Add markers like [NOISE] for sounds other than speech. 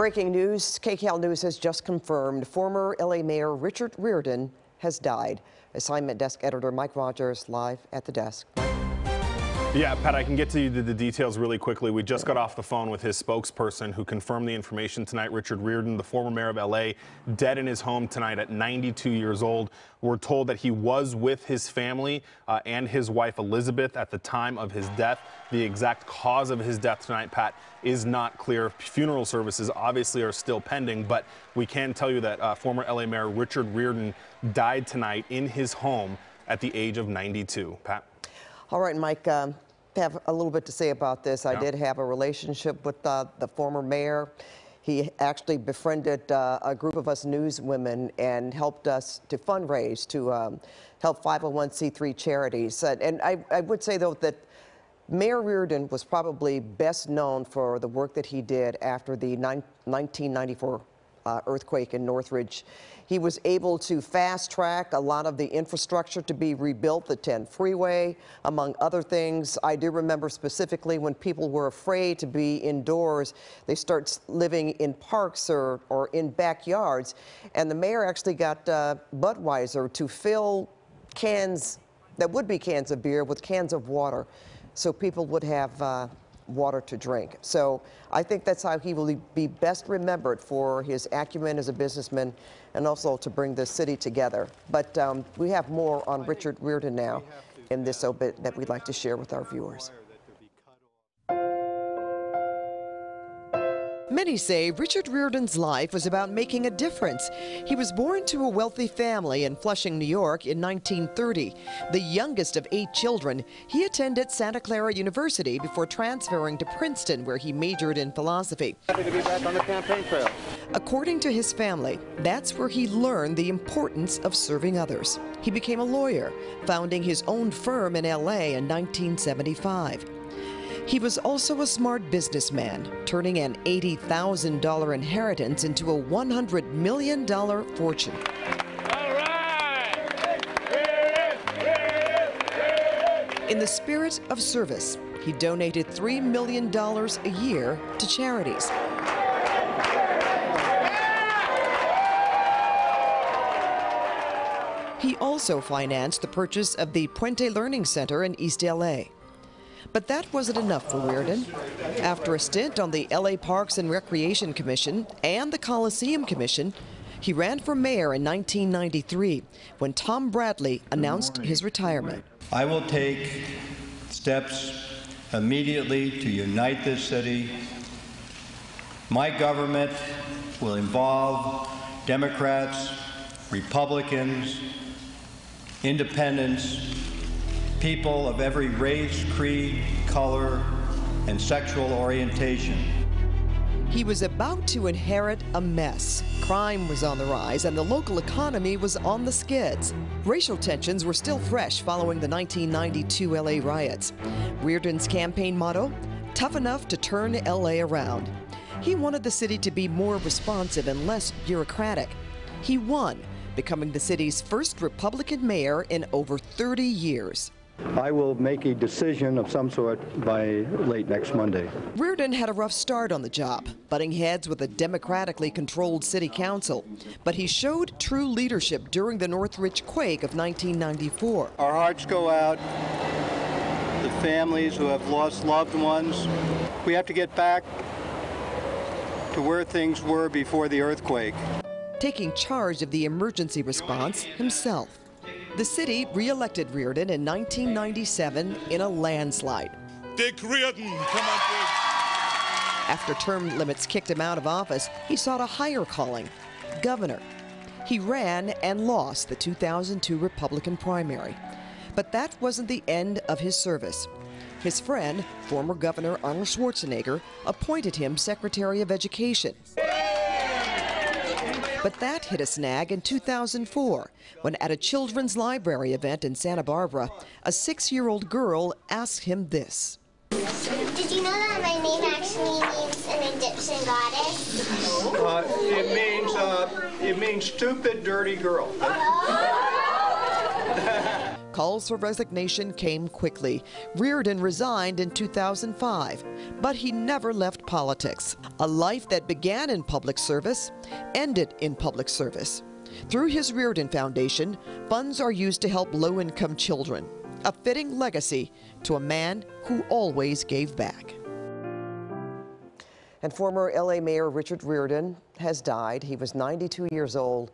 Breaking news, KCAL News has just confirmed former LA Mayor Richard Riordan has died. Assignment desk editor Mike Rogers live at the desk. Yeah, Pat, I can get to you the, the details really quickly. We just got off the phone with his spokesperson who confirmed the information tonight. Richard Riordan, the former mayor of LA, dead in his home tonight at 92 years old. We're told that he was with his family uh, and his wife Elizabeth at the time of his death. The exact cause of his death tonight, Pat, is not clear. Funeral services obviously are still pending, but we can tell you that uh, former LA Mayor Richard Riordan died tonight in his home at the age of 92. Pat? All right, Mike, um, have a little bit to say about this. I did have a relationship with uh, the former mayor. He actually befriended uh, a group of us newswomen and helped us to fundraise to um, help 501c3 charities. And I, I would say, though, that Mayor Riordan was probably best known for the work that he did after the nine- 1994 uh, earthquake in Northridge. He was able to fast track a lot of the infrastructure to be rebuilt, the 10 freeway, among other things. I do remember specifically when people were afraid to be indoors, they start living in parks or, or in backyards. And the mayor actually got uh, Budweiser to fill cans that would be cans of beer with cans of water so people would have uh, water to drink. So I think that's how he will be best remembered for his acumen as a businessman and also to bring the city together. But um, we have more on Richard Riordan now in this obit that we'd like to share with our viewers. Many say Richard Riordan's life was about making a difference. He was born to a wealthy family in Flushing, New York in 1930. The youngest of eight children, he attended Santa Clara University before transferring to Princeton, where he majored in philosophy. Happy to be back on the campaign trail. According to his family, that's where he learned the importance of serving others. He became a lawyer, founding his own firm in LA in 1975. He was also a smart businessman, turning an $80,000 inheritance into a $100 million fortune. In the spirit of service, he donated $3 million a year to charities. He also financed the purchase of the Puente Learning Center in East LA. But that wasn't enough for Riordan. After a stint on the LA Parks and Recreation Commission and the Coliseum Commission, he ran for mayor in 1993 when Tom Bradley announced his retirement. I will take steps immediately to unite this city. My government will involve Democrats, Republicans, independents, people of every race, creed, color, and sexual orientation. He was about to inherit a mess. Crime was on the rise and the local economy was on the skids. Racial tensions were still fresh following the 1992 LA riots. Riordan's campaign motto tough enough to turn LA around. He wanted the city to be more responsive and less bureaucratic. He won, becoming the city's first Republican mayor in over 30 years. I will make a decision of some sort by late next Monday. Riordan had a rough start on the job, butting heads with a democratically controlled city council. But he showed true leadership during the Northridge quake of 1994. Our hearts go out to the families who have lost loved ones. We have to get back to where things were before the earthquake. taking charge of the emergency response himself. The city re-elected Riordan in 1997 in a landslide. Dick Riordan, come on, Dick. After term limits kicked him out of office, he sought a higher calling, governor. He ran and lost the 2002 Republican primary. But that wasn't the end of his service. His friend, former Governor Arnold Schwarzenegger, appointed him Secretary of Education. But that hit a snag in 2004 when, at a children's library event in Santa Barbara, a six year old girl asked him this. Did you know that my name actually means an Egyptian goddess? Uh, it means uh, it means stupid, dirty girl. [LAUGHS] Calls for resignation came quickly. Riordan resigned in 2005, but he never left politics. A life that began in public service ended in public service. Through his Riordan Foundation, funds are used to help low income children. A fitting legacy to a man who always gave back. And former LA Mayor Richard Riordan has died. He was 92 years old.